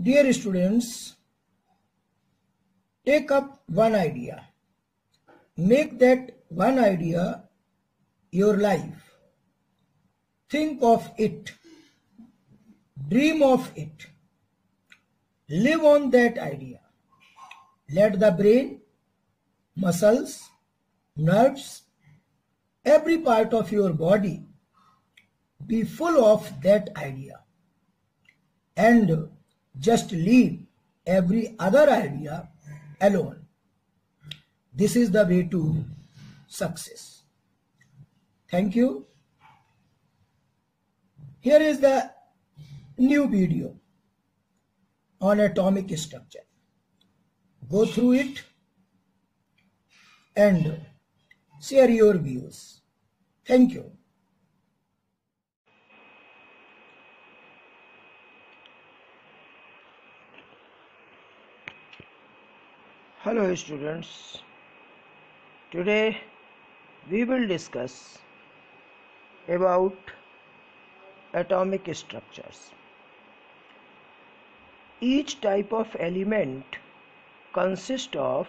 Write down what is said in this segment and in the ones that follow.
Dear students, take up one idea. Make that one idea your life. Think of it. Dream of it. Live on that idea. Let the brain, muscles, nerves, every part of your body be full of that idea. And just leave every other idea alone. This is the way to success. Thank you. Here is the new video on atomic structure. Go through it and share your views. Thank you. Hello students. Today we will discuss about atomic structures. Each type of element consists of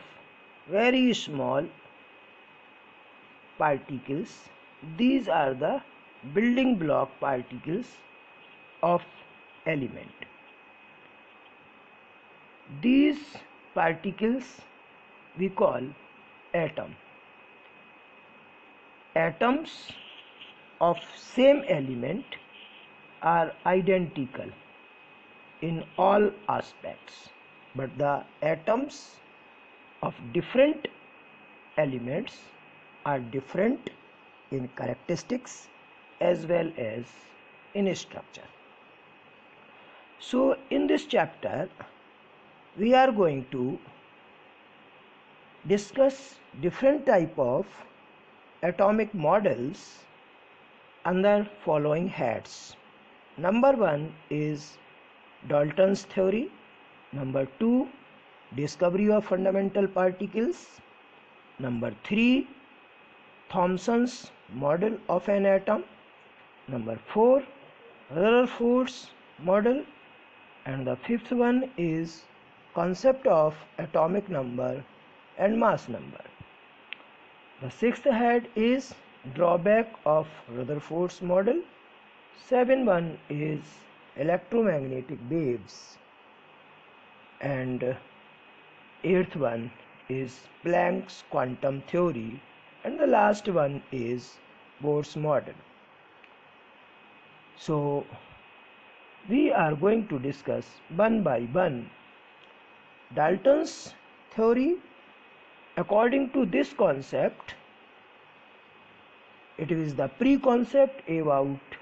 very small particles. These are the building block particles of element. These particles we call atom. Atoms of same element are identical in all aspects, but the atoms of different elements are different in characteristics as well as in structure. So, in this chapter, we are going to discuss different type of atomic models under following heads number 1 is dalton's theory. Number 2 discovery of fundamental particles. Number 3 thomson's model of an atom. Number 4 rutherford's model. And the fifth one is concept of atomic number and mass number. The sixth head is drawback of Rutherford's model. 7.1 is electromagnetic waves and eighth one is Planck's quantum theory and the last one is Bohr's model. So we are going to discuss one by one Dalton's theory according to this concept it is the pre-concept about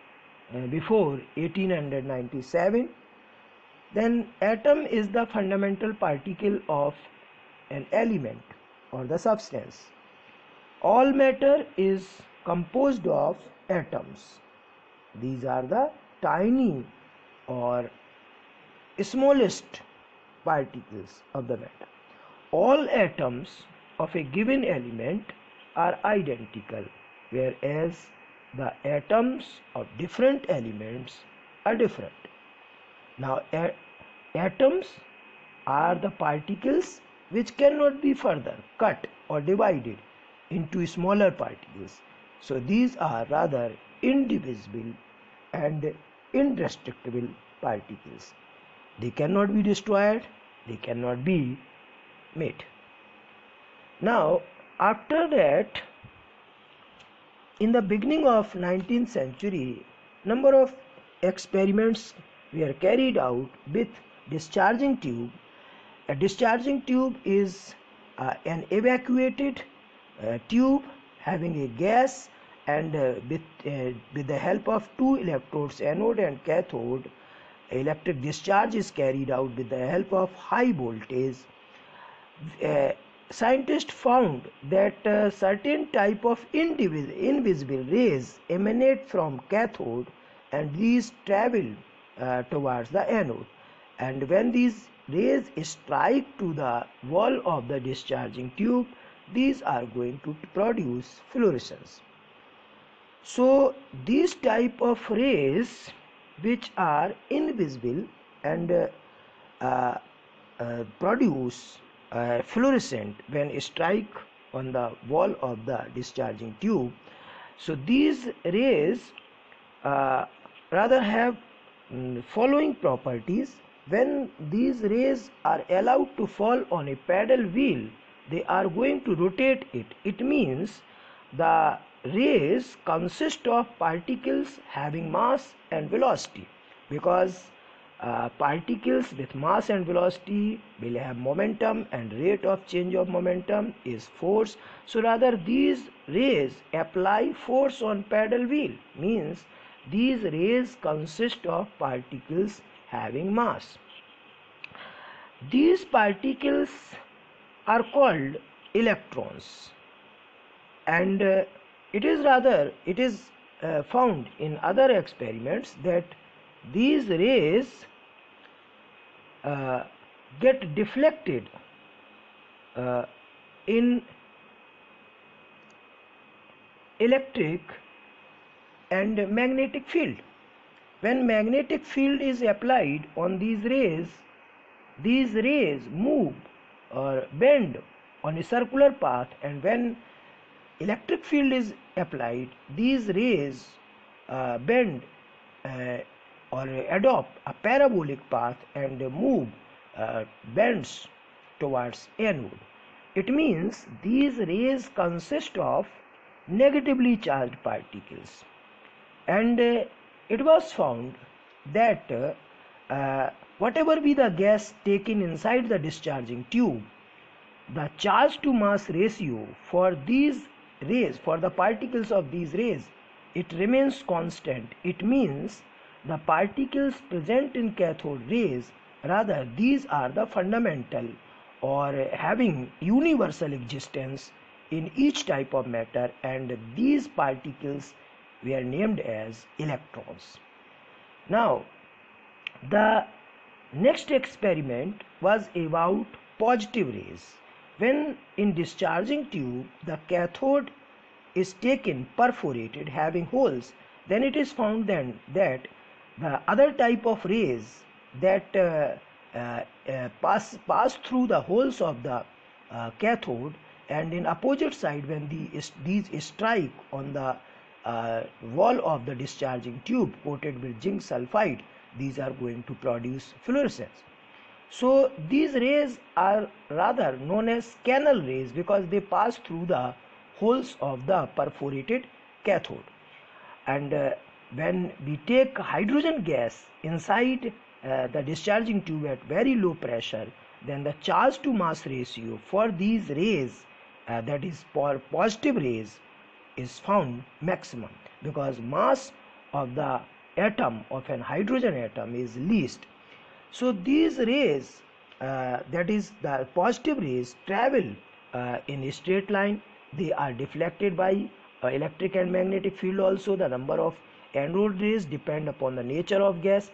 uh, before 1897 then atom is the fundamental particle of an element or the substance. All matter is composed of atoms. These are the tiny or smallest particles of the matter. All atoms of a given element are identical, whereas the atoms of different elements are different. Now, atoms are the particles which cannot be further cut or divided into smaller particles. So, these are rather indivisible and indestructible particles. They cannot be destroyed, they cannot be made. Now, after that, in the beginning of 19th century, number of experiments were carried out with discharging tube. A discharging tube is uh, an evacuated uh, tube having a gas and uh, with, uh, with the help of two electrodes anode and cathode electric discharge is carried out with the help of high voltage uh, scientists found that uh, certain type of invisible rays emanate from cathode and these travel uh, towards the anode. And when these rays strike to the wall of the discharging tube these are going to produce fluorescence. So these type of rays which are invisible and uh, uh, uh, produce uh, fluorescent when strike on the wall of the discharging tube. So these rays uh, rather have um, following properties. When these rays are allowed to fall on a paddle wheel they are going to rotate it. It means the rays consist of particles having mass and velocity because uh, particles with mass and velocity will have momentum and rate of change of momentum is force. So rather these rays apply force on paddle wheel. Means these rays consist of particles having mass. These particles are called electrons. And uh, it is rather it is uh, found in other experiments that these rays uh, get deflected uh, in electric and magnetic field. When magnetic field is applied on these rays these rays move or bend on a circular path and when electric field is applied these rays uh, bend uh, or adopt a parabolic path and move uh, bends towards anode it means these rays consist of negatively charged particles. And uh, it was found that uh, whatever be the gas taken inside the discharging tube the charge to mass ratio for these rays for the particles of these rays it remains constant. It means the particles present in cathode rays rather these are the fundamental or having universal existence in each type of matter and these particles were named as electrons. Now the next experiment was about positive rays. When in discharging tube the cathode is taken perforated having holes, then it is found then that the other type of rays that uh, uh, uh, pass pass through the holes of the uh, cathode and in opposite side when the, these strike on the uh, wall of the discharging tube coated with zinc sulfide these are going to produce fluorescence so these rays are rather known as canal rays because they pass through the holes of the perforated cathode. And uh, when we take hydrogen gas inside uh, the discharging tube at very low pressure, then the charge to mass ratio for these rays, uh, that is for positive rays, is found maximum because mass of the atom of an hydrogen atom is least so these rays, uh, that is the positive rays, travel uh, in a straight line. They are deflected by uh, electric and magnetic field also. The number of anode rays depend upon the nature of gas.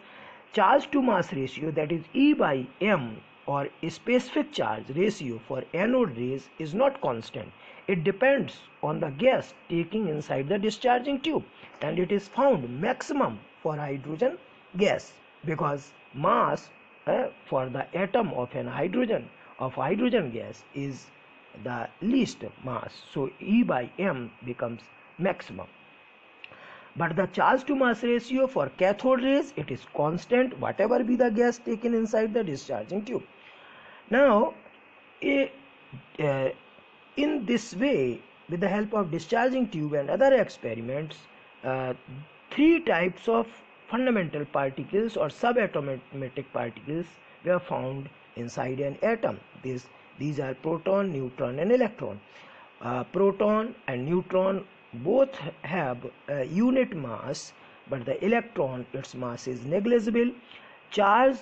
Charge to mass ratio that is E by M or specific charge ratio for anode rays is not constant. It depends on the gas taking inside the discharging tube and it is found maximum for hydrogen gas because mass uh, for the atom of an hydrogen of hydrogen gas is the least mass so E by M becomes maximum but the charge to mass ratio for cathode rays it is constant whatever be the gas taken inside the discharging tube now uh, in this way with the help of discharging tube and other experiments uh, three types of fundamental particles or subatomic particles were found inside an atom. These, these are proton, neutron and electron. Uh, proton and neutron both have a unit mass but the electron its mass is negligible. Charge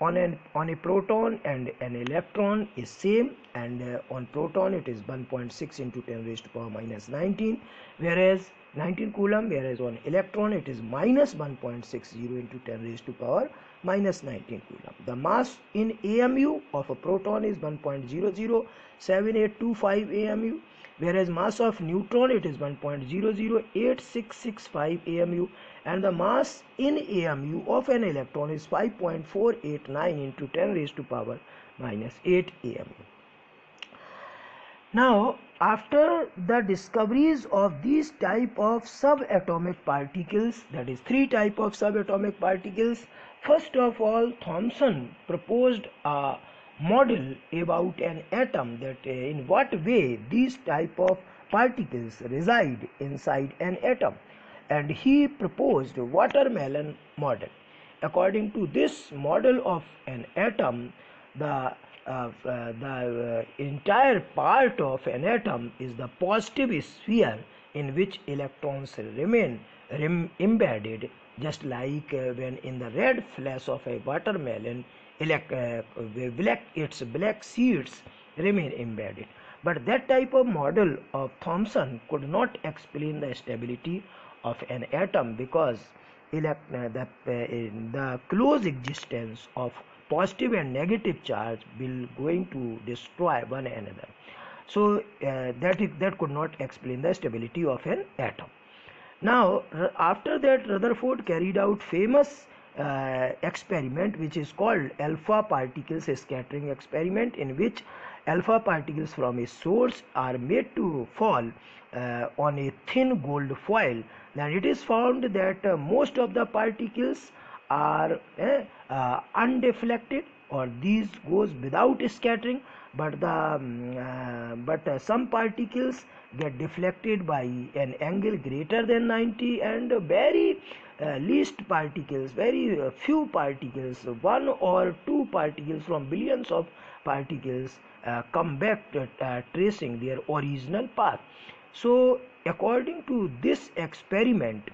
on an on a proton and an electron is same and uh, on proton it is 1.6 into 10 raised to power minus 19 whereas 19 coulomb whereas on electron it is minus 1.60 into 10 raised to power minus 19 coulomb. The mass in AMU of a proton is 1.007825 AMU whereas mass of neutron it is 1.008665 AMU and the mass in AMU of an electron is 5.489 into 10 raised to power minus 8 AMU. Now, after the discoveries of these type of subatomic particles, that is three type of subatomic particles, first of all, Thomson proposed a model about an atom that uh, in what way these type of particles reside inside an atom. And he proposed watermelon model. According to this model of an atom the uh, uh, the uh, entire part of an atom is the positive sphere in which electrons remain rem- embedded just like uh, when in the red flesh of a watermelon black, its black seeds remain embedded. But that type of model of thomson could not explain the stability of an atom because elect, uh, the, the close existence of positive and negative charge will going to destroy one another. So uh, that that could not explain the stability of an atom. Now after that rutherford carried out famous uh, experiment which is called alpha particles scattering experiment in which alpha particles from a source are made to fall uh, on a thin gold foil. Then it is found that uh, most of the particles are eh, uh, undeflected or these goes without scattering but the um, uh, but uh, some particles get deflected by an angle greater than 90 and very uh, least particles very uh, few particles one or two particles from billions of particles uh, come back to, tracing their original path. So according to this experiment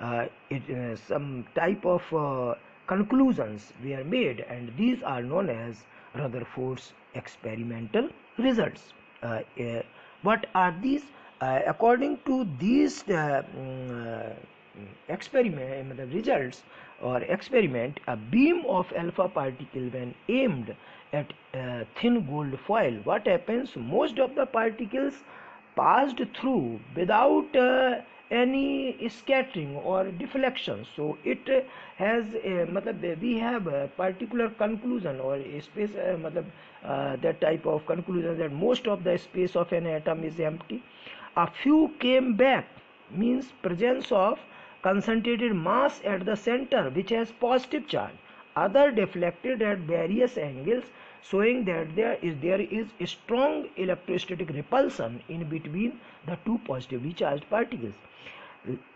uh, it, uh, some type of uh, conclusions were made and these are known as Rutherford's experimental results. what are these? according to these um, experiment results or experiment a beam of alpha particle when aimed at uh, thin gold foil what happens most of the particles passed through without uh, any scattering or deflection. So it has a, we have a particular conclusion or a space uh, uh, that type of conclusion that most of the space of an atom is empty. A few came back means presence of concentrated mass at the center which has positive charge other deflected at various angles showing that there is there is a strong electrostatic repulsion in between the two positively charged particles.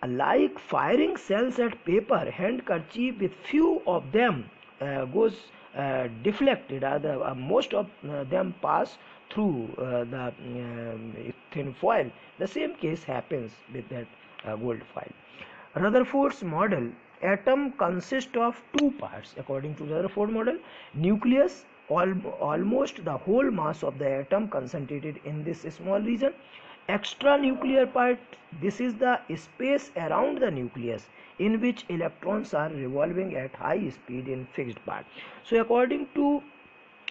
Like firing cells at paper handkerchief with few of them uh, goes uh, deflected uh, the, uh, most of uh, them pass through uh, the um, thin foil. The same case happens with that gold foil. Rutherford's model atom consists of two parts according to the rutherford model. Nucleus al- almost the whole mass of the atom concentrated in this small region. Extranuclear part this is the space around the nucleus in which electrons are revolving at high speed in fixed part. So according to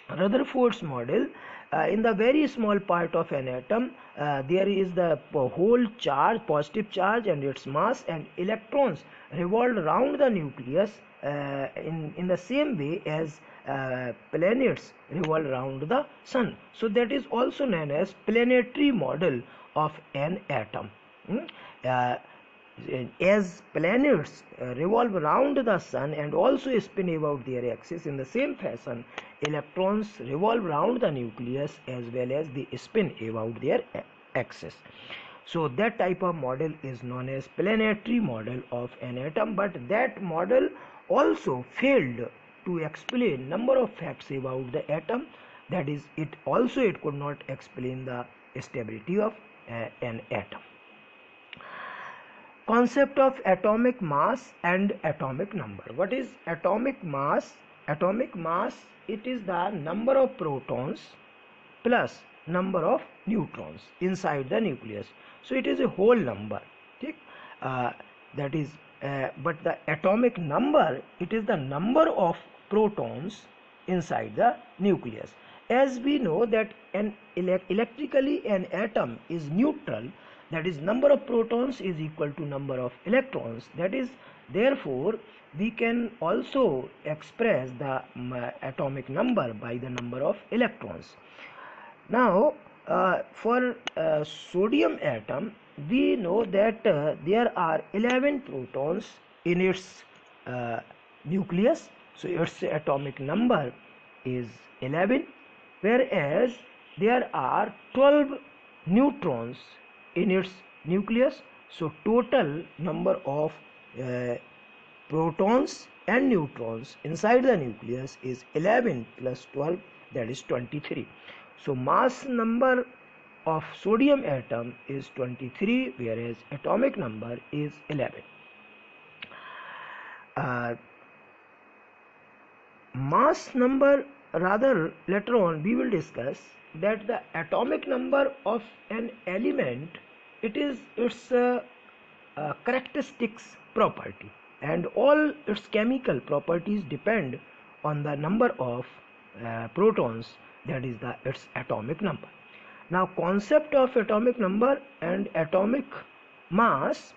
rutherford's model uh, in the very small part of an atom uh, there is the whole charge positive charge and its mass and electrons revolve around the nucleus uh, in in the same way as uh, planets revolve around the sun so that is also known as planetary model of an atom. Hmm? Uh, as planets uh, revolve around the sun and also spin about their axis in the same fashion electrons revolve around the nucleus as well as they spin about their axis. So that type of model is known as planetary model of an atom but that model also failed to explain number of facts about the atom. That is it also it could not explain the stability of an atom concept of atomic mass and atomic number. What is atomic mass? Atomic mass it is the number of protons plus number of neutrons inside the nucleus. So it is a whole number uh, that is uh, but the atomic number it is the number of protons inside the nucleus. As we know that an ele- electrically an atom is neutral that is number of protons is equal to number of electrons. That is therefore we can also express the um, atomic number by the number of electrons. Now uh, for uh, sodium atom we know that uh, there are 11 protons in its uh, nucleus. So its atomic number is 11 whereas there are 12 neutrons in its nucleus. So total number of uh, protons and neutrons inside the nucleus is 11 plus 12 that is 23 so mass number of sodium atom is 23 whereas atomic number is 11 uh, mass number rather later on we will discuss that the atomic number of an element it is its uh, uh, characteristics property. And all its chemical properties depend on the number of uh, protons that is the its atomic number. Now concept of atomic number and atomic mass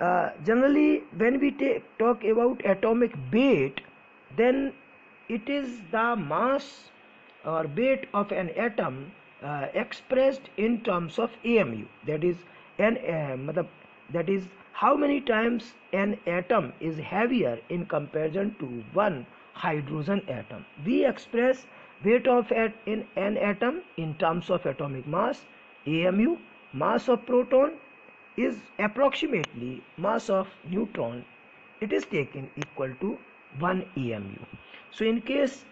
uh, generally when we take, talk about atomic weight then it is the mass or weight of an atom uh, expressed in terms of AMU that is an uh, that is how many times an atom is heavier in comparison to one hydrogen atom? We express weight of at in an atom in terms of atomic mass AMU mass of proton is approximately mass of neutron. It is taken equal to 1 AMU so in case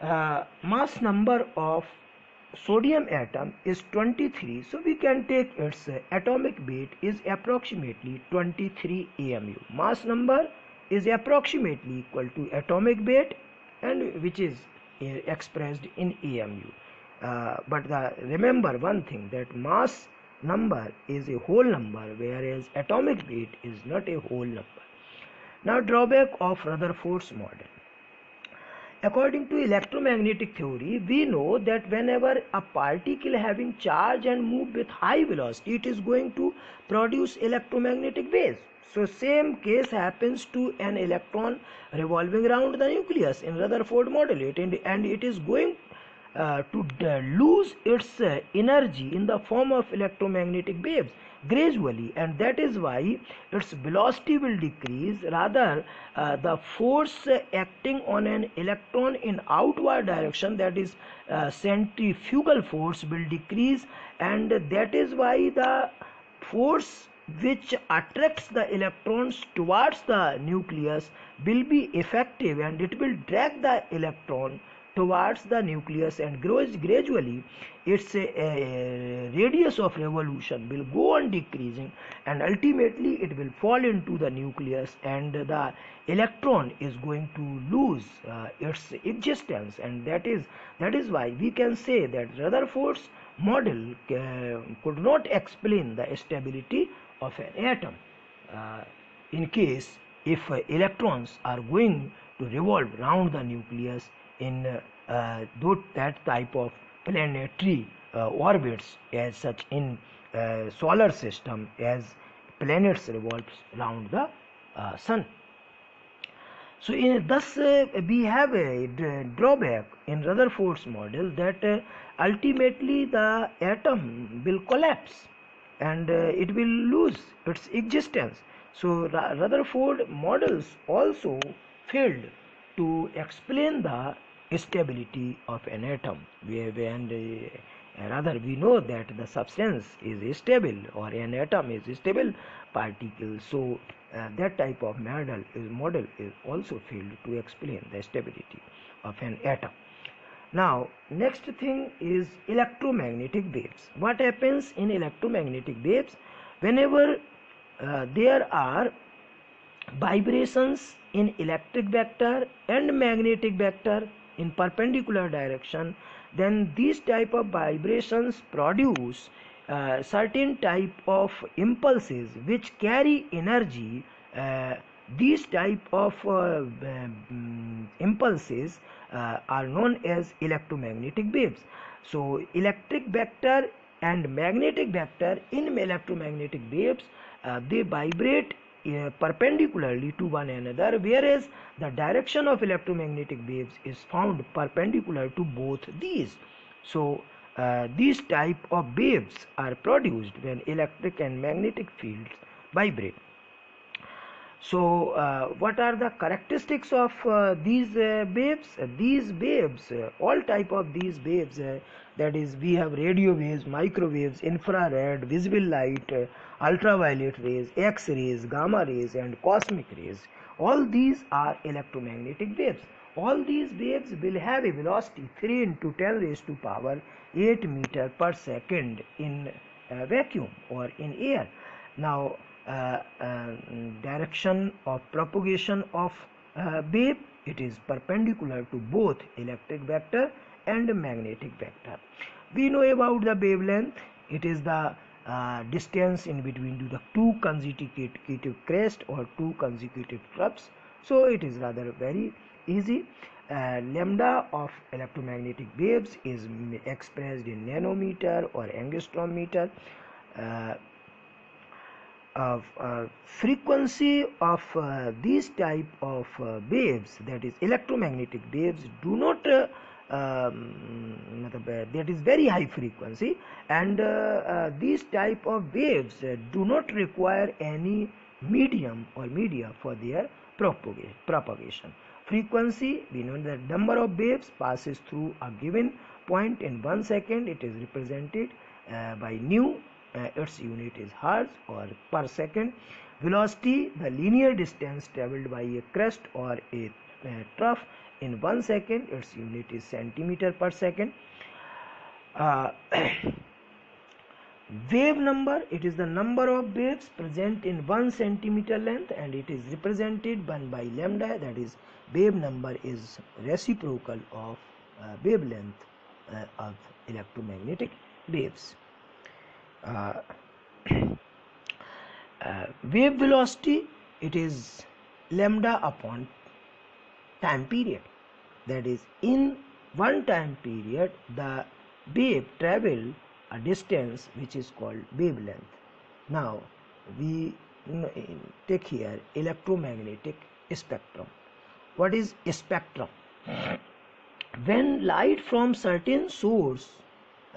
uh, mass number of sodium atom is 23 so we can take its atomic weight is approximately 23 AMU mass number is approximately equal to atomic weight and which is uh, expressed in AMU uh, but the, remember one thing that mass number is a whole number whereas atomic weight is not a whole number. Now drawback of Rutherford's model According to electromagnetic theory, we know that whenever a particle having charge and move with high velocity, it is going to produce electromagnetic waves. So same case happens to an electron revolving around the nucleus in Rutherford model, and it is going uh, to lose its uh, energy in the form of electromagnetic waves gradually and that is why its velocity will decrease. Rather uh, the force acting on an electron in outward direction that is uh, centrifugal force will decrease and that is why the force which attracts the electrons towards the nucleus will be effective and it will drag the electron towards the nucleus and grows gradually its a radius of revolution will go on decreasing and ultimately it will fall into the nucleus and the electron is going to lose uh, its existence. And that is that is why we can say that Rutherford's model uh, could not explain the stability of an atom uh, in case if uh, electrons are going to revolve around the nucleus in uh, that type of planetary uh, orbits as such in uh, solar system as planets revolves around the uh, sun. So in, thus uh, we have a drawback in Rutherford's model that uh, ultimately the atom will collapse and it will lose its existence. So Rutherford models also failed to explain the stability of an atom. And uh, rather we know that the substance is stable or an atom is a stable particle. So uh, that type of model is model is also failed to explain the stability of an atom. Now next thing is electromagnetic waves. What happens in electromagnetic waves? Whenever uh, there are vibrations in electric vector and magnetic vector in perpendicular direction then these type of vibrations produce uh, certain type of impulses which carry energy uh, these type of uh, um, impulses uh, are known as electromagnetic waves. So electric vector and magnetic vector in electromagnetic waves uh, they vibrate perpendicularly to one another whereas the direction of electromagnetic waves is found perpendicular to both these. So uh, these type of waves are produced when electric and magnetic fields vibrate so uh, what are the characteristics of uh, these uh, waves these waves uh, all type of these waves uh, that is we have radio waves microwaves infrared visible light uh, ultraviolet rays x rays gamma rays and cosmic rays. All these are electromagnetic waves. All these waves will have a velocity 3 into 10 raised to power 8 meter per second in vacuum or in air. Now direction of propagation of uh, wave it is perpendicular to both electric vector and magnetic vector. We know about the wavelength. It is the uh, distance in between the two consecutive crests or two consecutive troughs so it is rather very easy. Uh, lambda of electromagnetic waves is expressed in nanometer or angstrom meter. Uh, of uh, frequency of uh, these type of uh, waves that is electromagnetic waves do not uh, um, that is very high frequency and uh, uh, these type of waves do not require any medium or media for their propagation. Frequency we know that number of waves passes through a given point in one second it is represented by nu uh, its unit is hertz or per second. Velocity the linear distance traveled by a crest or a uh, trough in one second. Its unit is centimeter per second. Uh, wave number it is the number of waves present in one centimeter length and it is represented one by lambda. That is wave number is reciprocal of uh, wavelength uh, of electromagnetic waves uh, uh, wave velocity it is lambda upon time period. That is in one time period the wave travel a distance which is called wavelength. Now we take here electromagnetic spectrum. What is spectrum? When light from certain source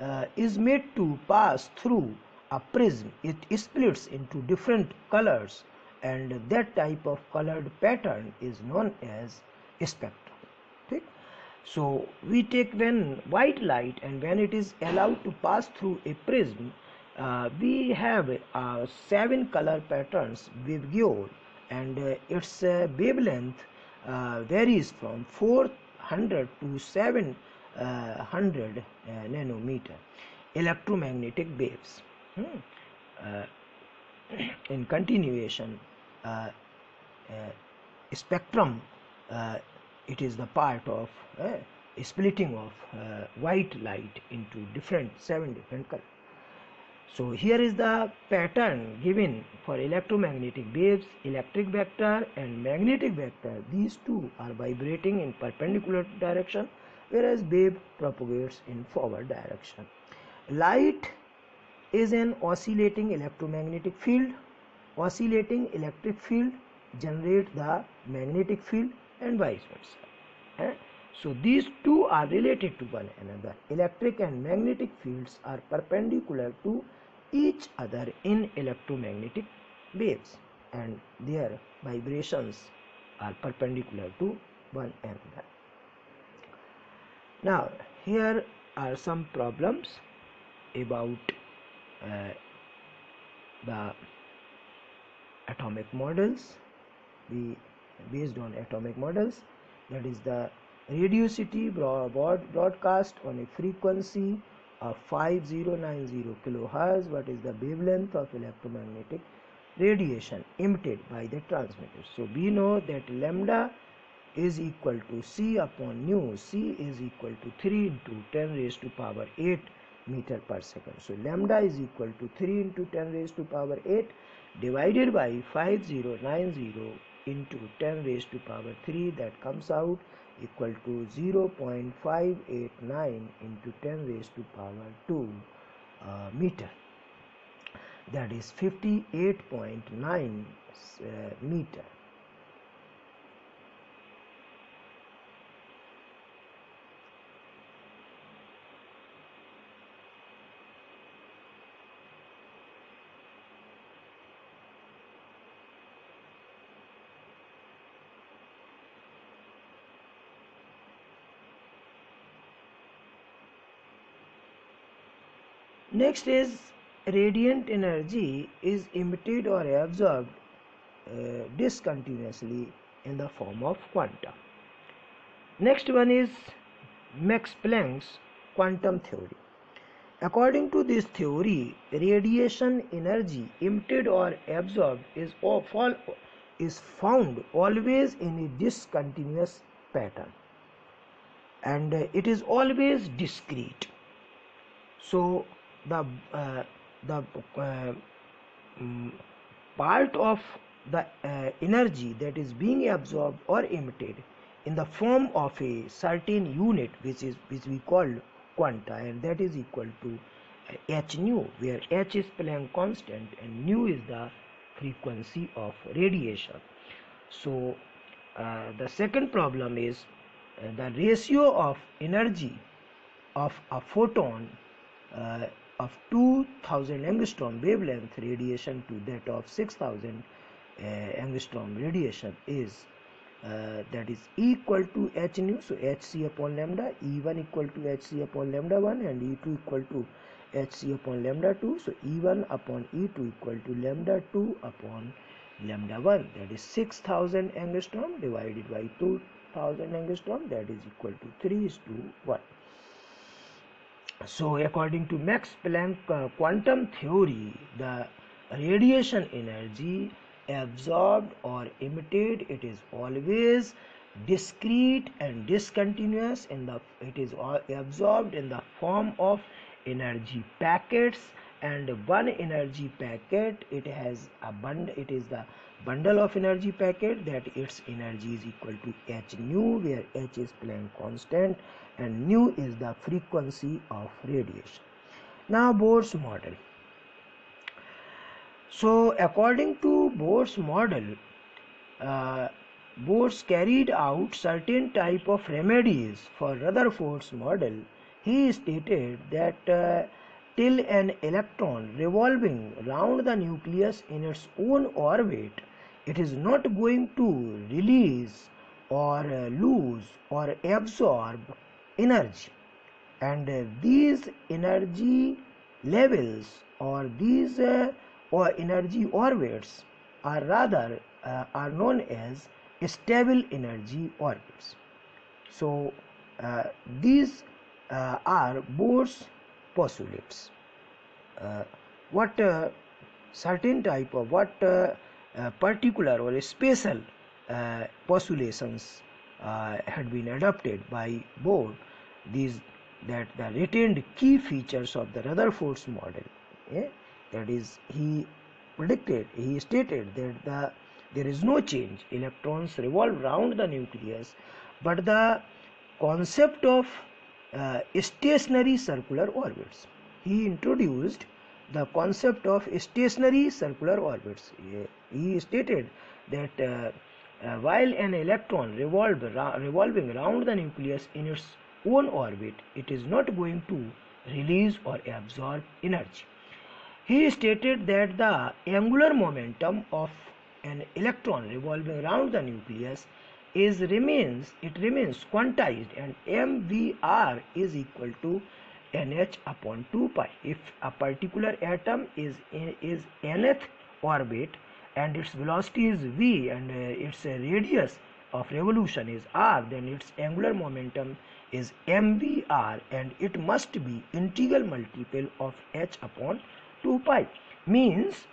uh, is made to pass through a prism it splits into different colors and that type of colored pattern is known as spectrum okay? so we take when white light and when it is allowed to pass through a prism uh, we have uh, seven color patterns VIBGYOR and uh, its uh, wavelength uh, varies from 400 to 7 uh, 100 uh, nanometer electromagnetic waves hmm. uh, in continuation spectrum it is the part of splitting of white light into different seven different colors so here is the pattern given for electromagnetic waves, electric vector and magnetic vector. These two are vibrating in perpendicular direction whereas wave propagates in forward direction. Light is an oscillating electromagnetic field. Oscillating electric field generate the magnetic field and vice versa. So these two are related to one another. Electric and magnetic fields are perpendicular to each other in electromagnetic waves and their vibrations are perpendicular to one another. Now, here are some problems about uh, the atomic models. We based on atomic models that is the radio broad, broadcast on a frequency of 5090 kilohertz what is the wavelength of electromagnetic radiation emitted by the transmitter so we know that lambda is equal to C upon nu. C is equal to 3 into 10 raised to power 8 meter per second. So lambda is equal to 3 into 10 raised to power 8 divided by 5090 into 10 raised to power 3 that comes out equal to 0.589 into 10 raised to power 2 uh, meter that is 58.9 uh, meter Next is radiant energy is emitted or absorbed uh, discontinuously in the form of quanta. Next one is Max Planck's quantum theory. According to this theory, radiation energy emitted or absorbed is, all, is found always in a discontinuous pattern and it is always discrete. So the uh, the uh, um, part of the uh, energy that is being absorbed or emitted in the form of a certain unit which is which we call quanta and that is equal to uh, h nu where h is Planck constant and nu is the frequency of radiation. So uh, the second problem is uh, the ratio of energy of a photon uh, of 2000 angstrom wavelength radiation to that of 6000 uh, angstrom radiation is uh, that is equal to h nu so hc upon lambda e1 equal to hc upon lambda 1 and e2 equal to hc upon lambda 2 so e1 upon e2 equal to lambda 2 upon lambda 1 that is 6000 angstrom divided by 2000 angstrom that is equal to 3 is to 1 so according to max planck uh, quantum theory the radiation energy absorbed or emitted it is always discrete and discontinuous in the it is absorbed in the form of energy packets. And one energy packet it has a bund it is the bundle of energy packet that its energy is equal to h nu where h is Planck constant and nu is the frequency of radiation. Now Bohr's model. So according to Bohr's model, uh, Bohr's carried out certain type of remedies for Rutherford's model. He stated that uh, till an electron revolving round the nucleus in its own orbit, it is not going to release or lose or absorb energy. And these energy levels or these uh, or energy orbits are rather uh, are known as stable energy orbits. So uh, these uh, are Bohr's postulates uh, what uh, certain type of what uh, uh, particular or special postulations had been adopted by Bohr these that the retained key features of the Rutherford's model. Yeah? That is, he predicted, he stated that the there is no change. Electrons revolve round the nucleus, but the concept of uh, stationary circular orbits. He introduced the concept of stationary circular orbits. He stated that uh, uh, while an electron revolve, revolving around the nucleus in its own orbit, it is not going to release or absorb energy. He stated that the angular momentum of an electron revolving around the nucleus is remains it remains quantized and mvr is equal to nh upon 2 pi. If a particular atom is in is nth orbit and its velocity is v and uh, its uh, radius of revolution is r then its angular momentum is mvr and it must be integral multiple of h upon 2 pi. Means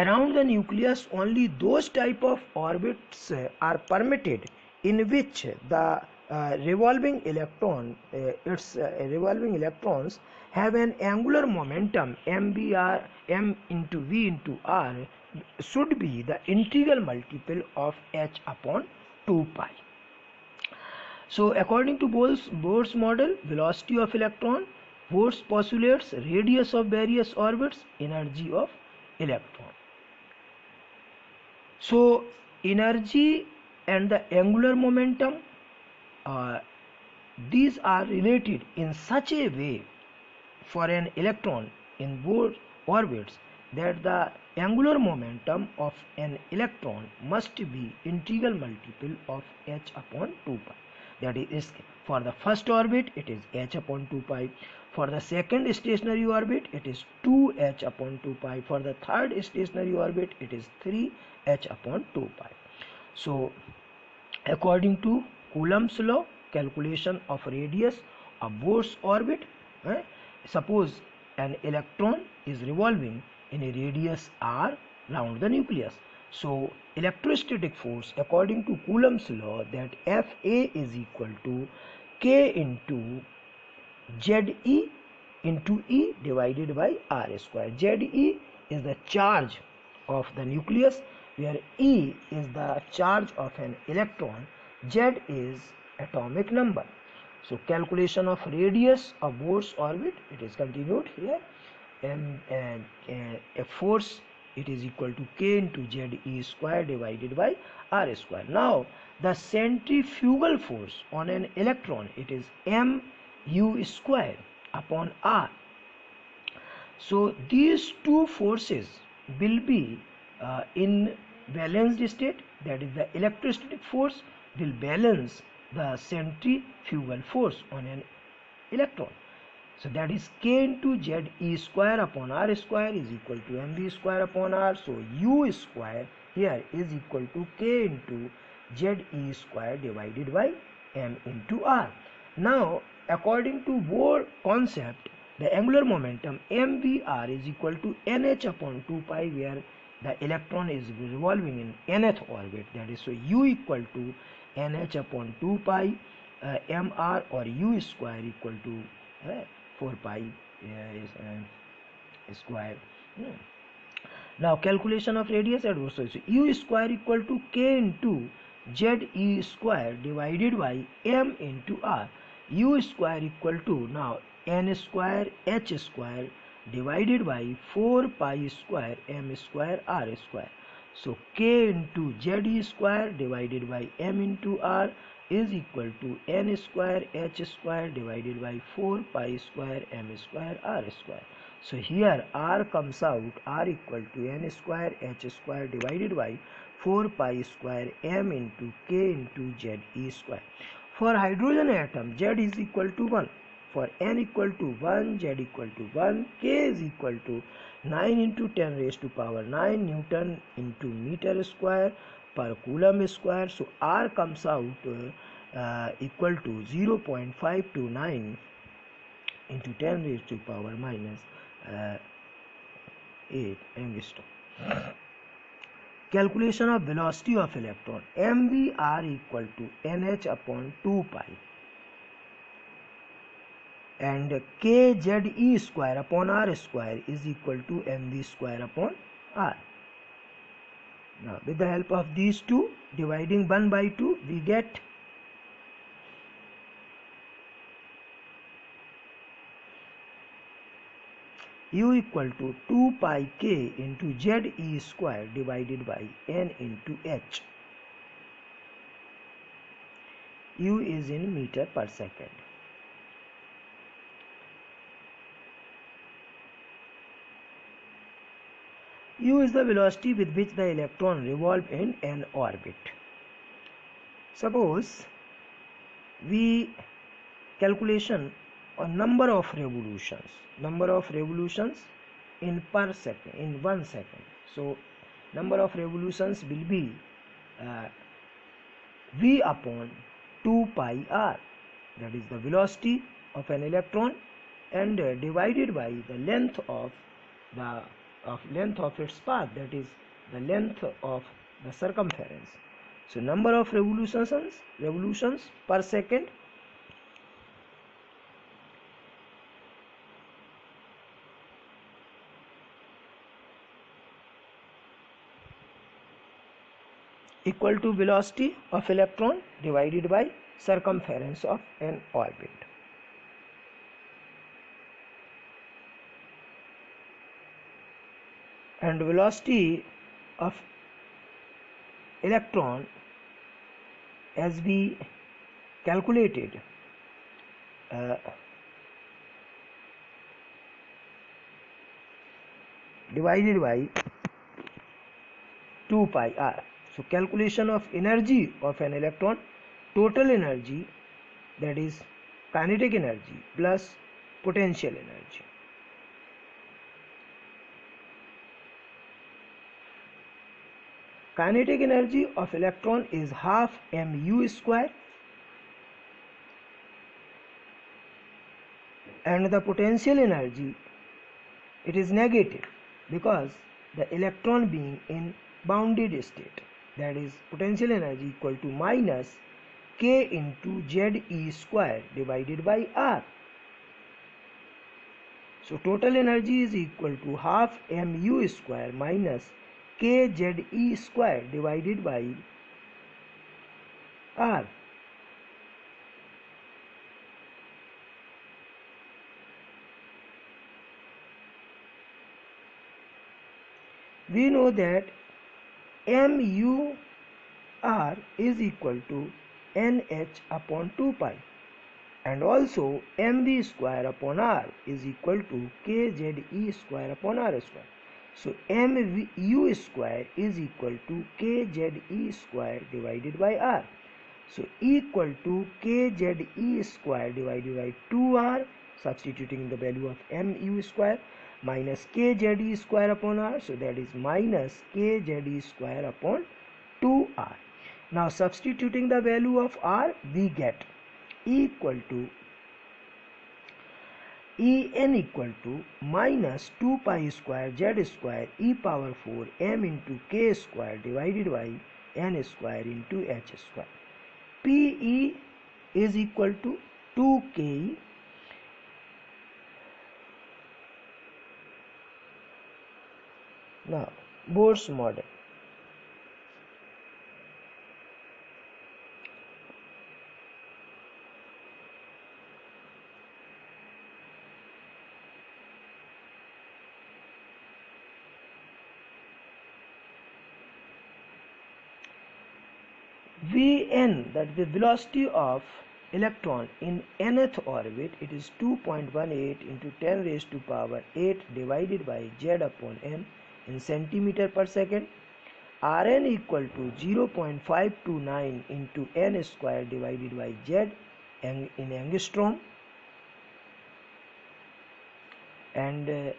around the nucleus only those type of orbits uh, are permitted in which the uh, revolving electron uh, its uh, revolving electrons have an angular momentum mvr m into v into r should be the integral multiple of h upon 2 pi so according to Bohr's, Bohr's model, velocity of electron Bohr's postulates radius of various orbits, energy of electron. So energy and the angular momentum uh, these are related in such a way for an electron in both orbits that the angular momentum of an electron must be integral multiple of h upon 2 pi. That is for the first orbit it is h upon 2 pi for the second stationary orbit it is 2h upon 2 pi. For the third stationary orbit it is 3h upon 2 pi. So according to coulomb's law calculation of radius of Bohr's orbit eh, suppose an electron is revolving in a radius r round the nucleus. So electrostatic force according to coulomb's law that fa is equal to k into ze into e divided by r square ze is the charge of the nucleus where e is the charge of an electron z is atomic number. So calculation of radius of Bohr's orbit it is continued here and, uh, a force it is equal to k into z e square divided by r square. Now the centrifugal force on an electron it is m u square upon r. So these two forces will be uh, in balanced state that is the electrostatic force will balance the centrifugal force on an electron. So that is k into z e square upon r square is equal to mv square upon r. So u square here is equal to k into z e square divided by m into r. Now according to Bohr concept the angular momentum mvr is equal to nh upon 2 pi where the electron is revolving in nth orbit. That is so u equal to nh upon 2 pi uh, mr or u square equal to uh, 4 pi uh, is, uh, square. Hmm. now calculation of radius at also so u square equal to k into z e square divided by m into r u square equal to now n square h square divided by 4 pi square m square r square so k into z square divided by m into r is equal to n square h square divided by 4 pi square m square r square. So here r comes out r equal to n square h square divided by 4 pi square m into k into z e square. For hydrogen atom z is equal to 1 for n equal to 1 z equal to 1 k is equal to 9 into 10 raised to power 9 newton into meter square per coulomb square so r comes out uh, equal to 0.529 into 10 raised to power minus uh, 8 angstrom calculation of velocity of electron mvr equal to nh upon 2 pi and kze square upon r square is equal to mv square upon r. Now with the help of these two dividing 1 by 2 we get u equal to 2 pi k into ze square divided by n into h. u is in meter per second. u is the velocity with which the electron revolve in an orbit suppose we calculation a number of revolutions. Number of revolutions in per second in one second. So number of revolutions will be uh, v upon 2 pi r. That is the velocity of an electron and uh, divided by the length of the of length of its path. That is the length of the circumference. So number of revolutions revolutions per second equal to velocity of electron divided by circumference of an orbit. And velocity of electron as we calculated uh, divided by 2 pi r so calculation of energy of an electron total energy that is kinetic energy plus potential energy. Kinetic energy of electron is half mu square and the potential energy it is negative because the electron being in bounded state that is potential energy equal to minus k into ze square divided by r. So total energy is equal to half mu square minus kze square divided by r. We know that mu r is equal to nh upon 2 pi. And also mv square upon r is equal to kze square upon r square. So mu square is equal to kze square divided by r. So equal to kze square divided by 2r substituting the value of mu square minus kze square upon r so that is minus kze square upon 2r now substituting the value of r we get equal to en equal to minus 2 pi square z square e power 4 m into k square divided by n square into h square. Pe is equal to 2k now Bohr's model Vn that is the velocity of electron in nth orbit it is 2.18 into 10 raised to power 8 divided by z upon n in centimeter per second Rn equal to 0.529 into n square divided by z in angstrom and uh,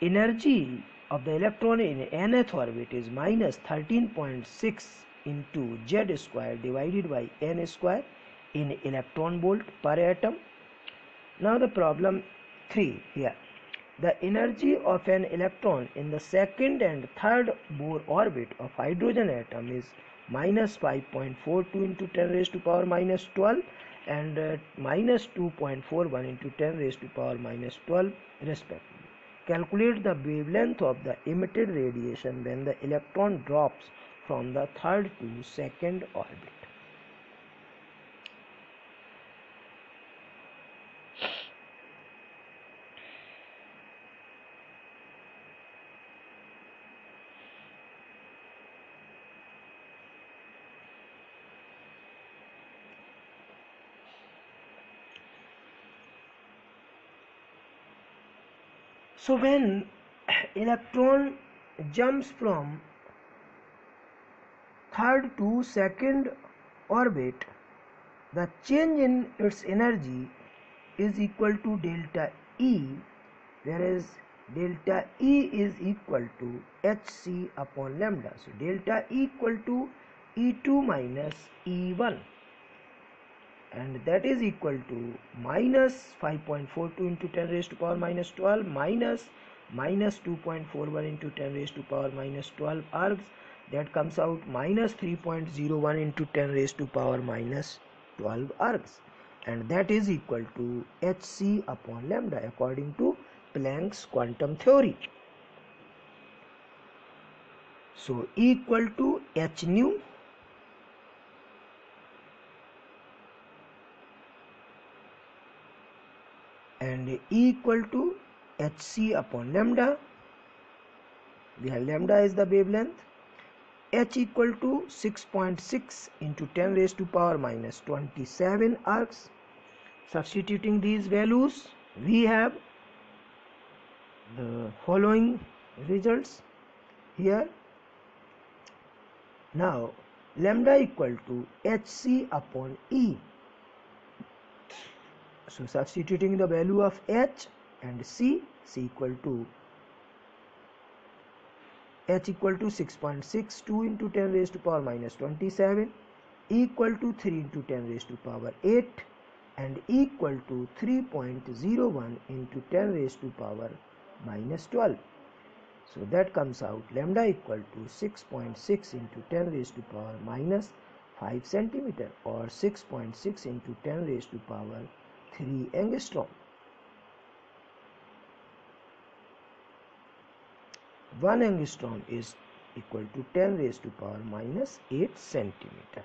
energy of the electron in nth orbit is minus 13.6 into z square divided by n square in electron volt per atom now the problem 3 here the energy of an electron in the second and third Bohr orbit of hydrogen atom is minus 5.42 into 10 raised to power minus 12 and uh, minus 2.41 into 10 raised to power minus 12 respectively. Calculate the wavelength of the emitted radiation when the electron drops from the third to second orbit. So when electron jumps from third to second orbit, the change in its energy is equal to delta E, whereas delta E is equal to hc upon lambda. So delta E equal to E2 minus E1 and that is equal to minus 5.42 into 10 raised to power minus 12 minus minus 2.41 into 10 raised to power minus 12 ergs that comes out minus 3.01 into 10 raised to power minus 12 ergs and that is equal to hc upon lambda according to Planck's quantum theory. So equal to h nu and E equal to hc upon lambda. Where lambda is the wavelength. H equal to 6.6 into 10 raised to power minus 27 ergs. Substituting these values we have the following results here. Now lambda equal to hc upon e so substituting the value of h and c c equal to h equal to 6.62 into 10 raised to power minus 27 equal to 3 into 10 raised to power 8 and equal to 3.01 into 10 raised to power minus 12 so that comes out lambda equal to 6.6 into 10 raised to power minus 5 centimeter or 6.6 into 10 raised to power 3 angstrom. 1 angstrom is equal to 10 raised to power minus 8 centimeter.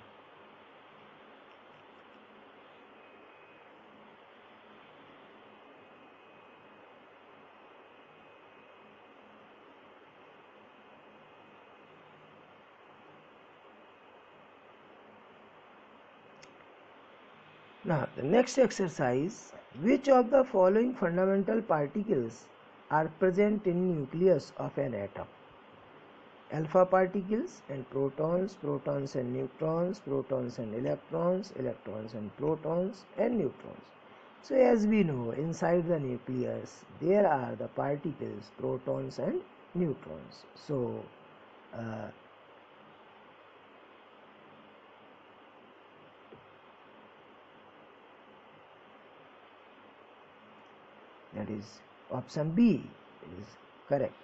Now, the next exercise, which of the following fundamental particles are present in nucleus of an atom? Alpha particles and protons, protons and neutrons, protons and electrons, electrons and protons and neutrons. So as we know, inside the nucleus, there are the particles, protons and neutrons. So, uh, that is option B is correct.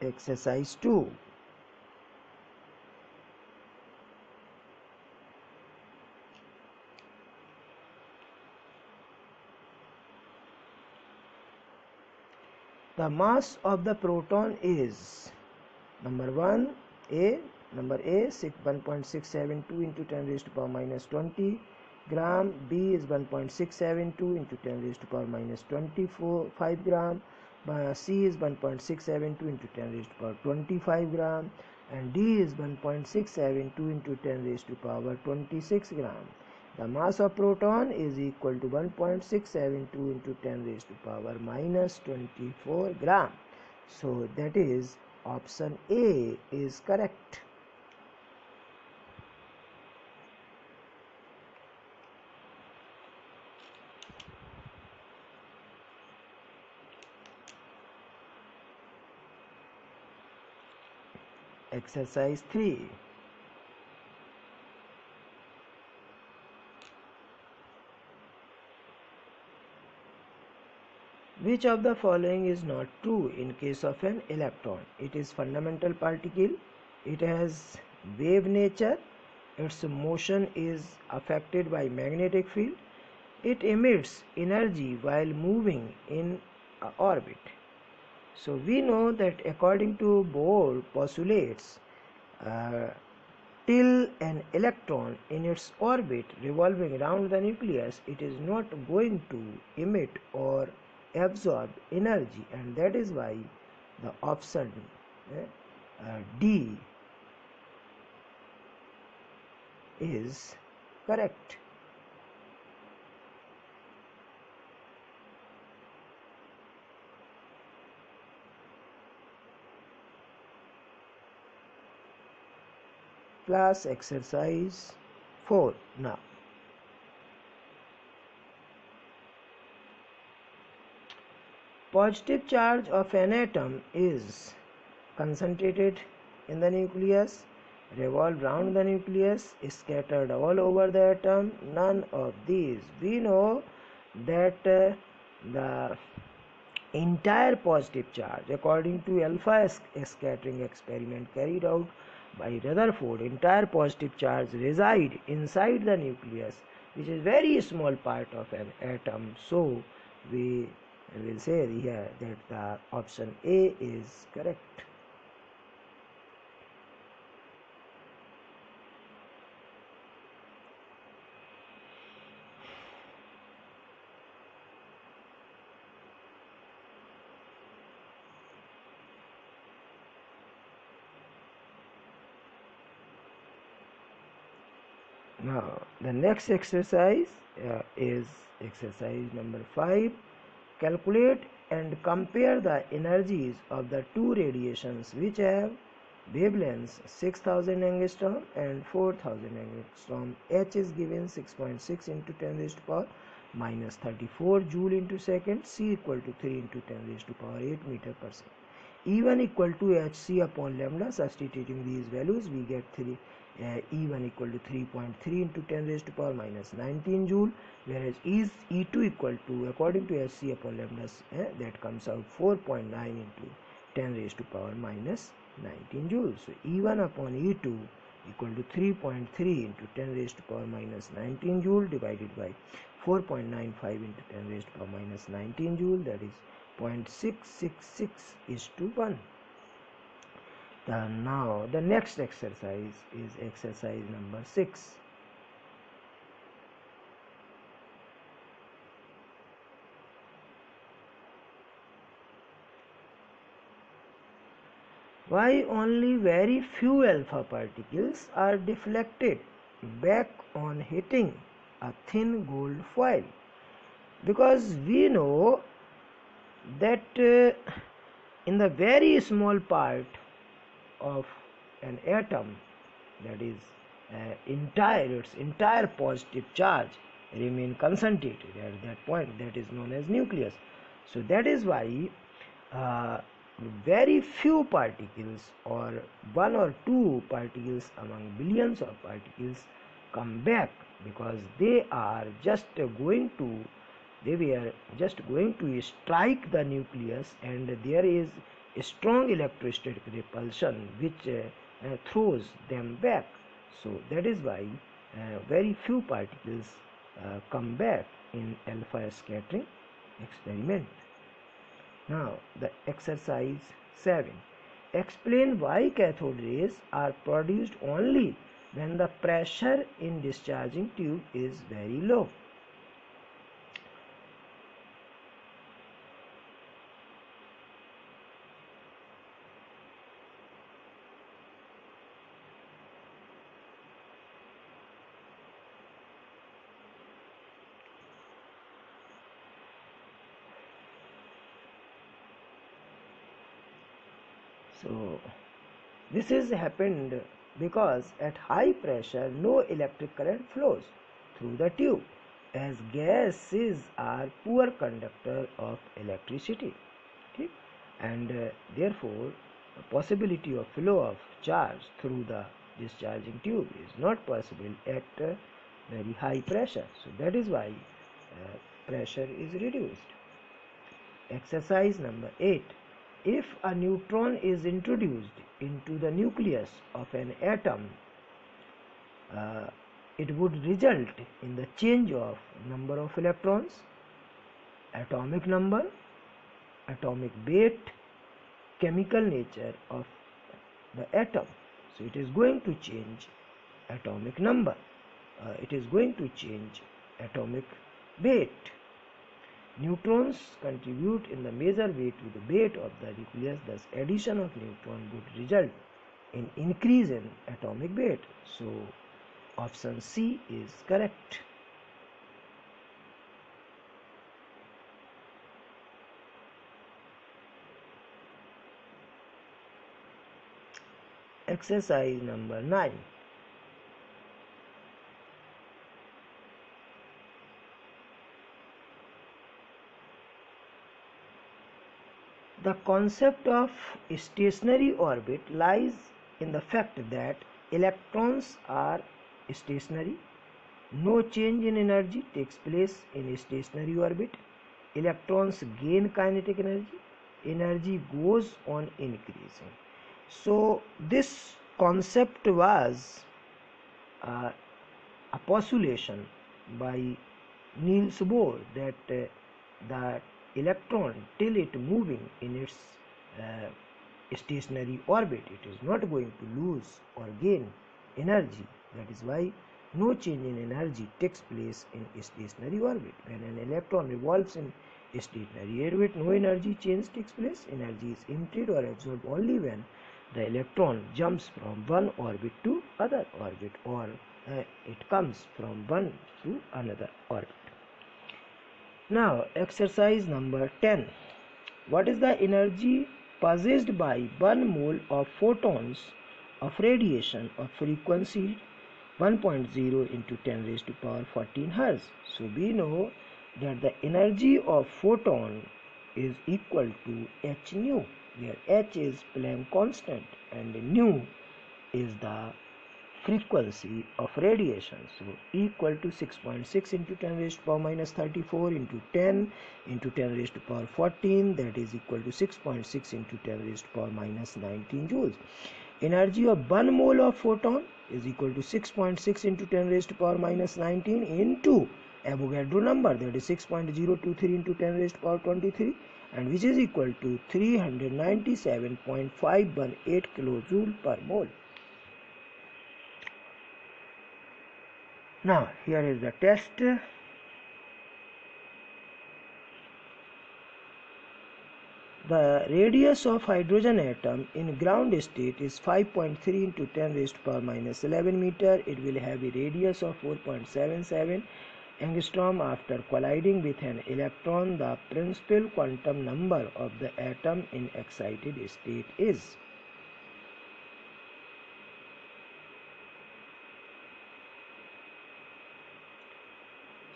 Exercise 2 The mass of the proton is number 1 a. Number a 1.672 into 10 raised to power minus 20 gram b is 1.672 into 10 raised to power minus 24 5 gram. Uh, c is 1.672 into 10 raised to power 25 gram. And d is 1.672 into 10 raised to power 26 gram. The mass of proton is equal to 1.672 into 10 raised to power minus 24 gram. So that is Option A is correct. Exercise 3 Which of the following is not true in case of an electron? It is fundamental particle. It has wave nature. Its motion is affected by magnetic field. It emits energy while moving in orbit. So we know that according to Bohr postulates, uh, till an electron in its orbit revolving around the nucleus, it is not going to emit or absorb energy and that is why the option eh, uh, D is correct. Class exercise 4 now. Positive charge of an atom is concentrated in the nucleus, revolved round the nucleus, scattered all over the atom. None of these. We know that uh, the entire positive charge, according to alpha scattering experiment carried out by Rutherford, entire positive charge reside inside the nucleus, which is very small part of an atom. So we and we'll say here that the option A is correct. Now the next exercise uh, is exercise number 5 calculate and compare the energies of the two radiations which have wavelengths 6000 angstrom and 4000 angstrom h is given 6.6 into 10 raised to power minus 34 joule into second c equal to 3 into 10 raised to power 8 meter per second. E1 equal to hc upon lambda substituting these values we get 3 uh, E1 equal to 3.3 into 10 raised to power minus 19 joule whereas E, E2 equal to according to SC upon lambda uh, that comes out 4.9 into 10 raised to power minus 19 joules. So E1 upon E2 equal to 3.3 into 10 raised to power minus 19 joule divided by 4.95 into 10 raised to power minus 19 joule that is 0.666 is to 1 the now the next exercise is exercise number 6 why only very few alpha particles are deflected? Back on hitting a thin gold foil. Because we know that uh, in the very small part of an atom that is uh, entire its entire positive charge remain concentrated at that point that is known as nucleus. So that is why uh, very few particles or one or two particles among billions of particles come back because they are just going to they were just going to strike the nucleus and there is strong electrostatic repulsion which uh, uh, throws them back. So that is why uh, very few particles uh, come back in alpha scattering experiment. Now the exercise 7. Explain why cathode rays are produced only when the pressure in discharging tube is very low. So this is happened because at high pressure no electric current flows through the tube as gases are poor conductor of electricity. Okay? and uh, therefore the possibility of flow of charge through the discharging tube is not possible at uh, very high pressure. So that is why uh, pressure is reduced. Exercise number 8 if a neutron is introduced into the nucleus of an atom, uh, it would result in the change of number of electrons, atomic number, atomic weight, chemical nature of the atom. So it is going to change atomic number. Uh, it is going to change atomic weight. Neutrons contribute in the major way to the weight of the nucleus, thus addition of neutron would result in increase in atomic weight. So option C is correct. Exercise number 9. The concept of stationary orbit lies in the fact that electrons are stationary. No change in energy takes place in a stationary orbit. Electrons gain kinetic energy. Energy goes on increasing. So, this concept was uh, a postulation by Niels Bohr that uh, the electron till it moving in its uh, stationary orbit. It is not going to lose or gain energy. That is why no change in energy takes place in stationary orbit. When an electron revolves in stationary orbit no energy change takes place. Energy is emitted or absorbed only when the electron jumps from one orbit to other orbit or uh, it comes from one to another orbit. Now exercise number 10. What is the energy possessed by 1 mole of photons of radiation of frequency 1.0 into 10 raised to power 14 hertz. So we know that the energy of photon is equal to h nu where h is Planck constant and nu is the frequency of radiation so equal to 6.6 into 10 raised to power minus 34 into 10 into 10 raised to power 14 that is equal to 6.6 into 10 raised to power minus 19 joules energy of 1 mole of photon is equal to 6.6 into 10 raised to power minus 19 into Avogadro number that is 6.023 into 10 raised to power 23 and which is equal to 397.518 kilojoule per mole. Now here is the test. The radius of hydrogen atom in ground state is 5.3 into 10 raised to power minus 11 meter. It will have a radius of 4.77 angstrom after colliding with an electron. The principal quantum number of the atom in excited state is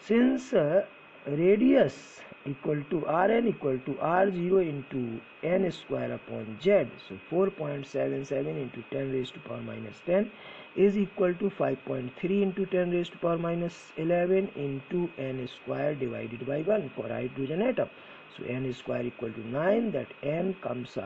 since uh, radius equal to Rn equal to R0 into n square upon z. So 4.77 into 10 raised to power minus 10 is equal to 5.3 into 10 raised to power minus 11 into n square divided by 1 for hydrogen atom. So n square equal to 9 that n comes up